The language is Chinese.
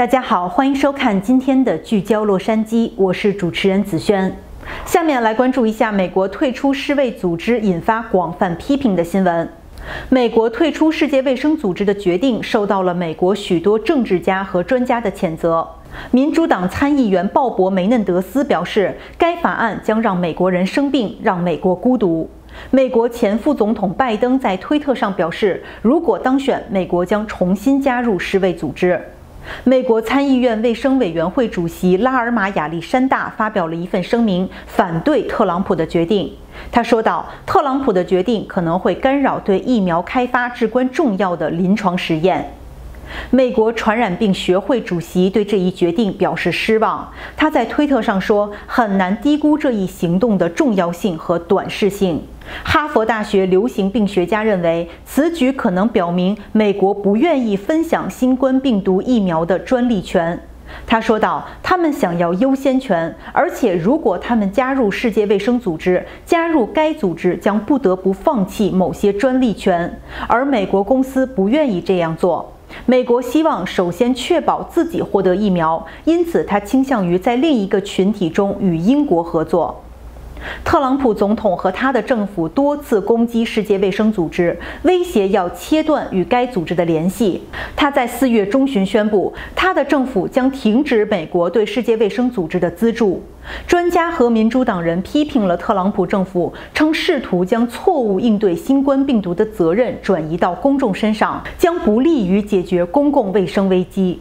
大家好，欢迎收看今天的聚焦洛杉矶，我是主持人子轩。下面来关注一下美国退出世卫组织引发广泛批评的新闻。美国退出世界卫生组织的决定受到了美国许多政治家和专家的谴责。民主党参议员鲍勃·梅嫩德斯表示，该法案将让美国人生病，让美国孤独。美国前副总统拜登在推特上表示，如果当选，美国将重新加入世卫组织。美国参议院卫生委员会主席拉尔玛·亚历山大发表了一份声明，反对特朗普的决定。他说道：“特朗普的决定可能会干扰对疫苗开发至关重要的临床实验。”美国传染病学会主席对这一决定表示失望。他在推特上说：“很难低估这一行动的重要性和短视性。”哈佛大学流行病学家认为，此举可能表明美国不愿意分享新冠病毒疫苗的专利权。他说道：“他们想要优先权，而且如果他们加入世界卫生组织，加入该组织将不得不放弃某些专利权，而美国公司不愿意这样做。”美国希望首先确保自己获得疫苗，因此他倾向于在另一个群体中与英国合作。特朗普总统和他的政府多次攻击世界卫生组织，威胁要切断与该组织的联系。他在四月中旬宣布，他的政府将停止美国对世界卫生组织的资助。专家和民主党人批评了特朗普政府，称试图将错误应对新冠病毒的责任转移到公众身上，将不利于解决公共卫生危机。